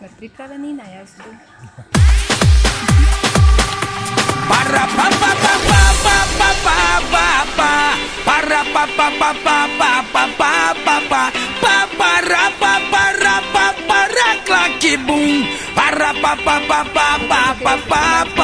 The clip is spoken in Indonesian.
Sme pripravení na jazdu. Para pa pa pa pa pa pa pa pa pa Para pa pa pa pa pa pa pa pa pa Pa para pa para pa para klaki boom Para pa pa pa pa pa pa pa pa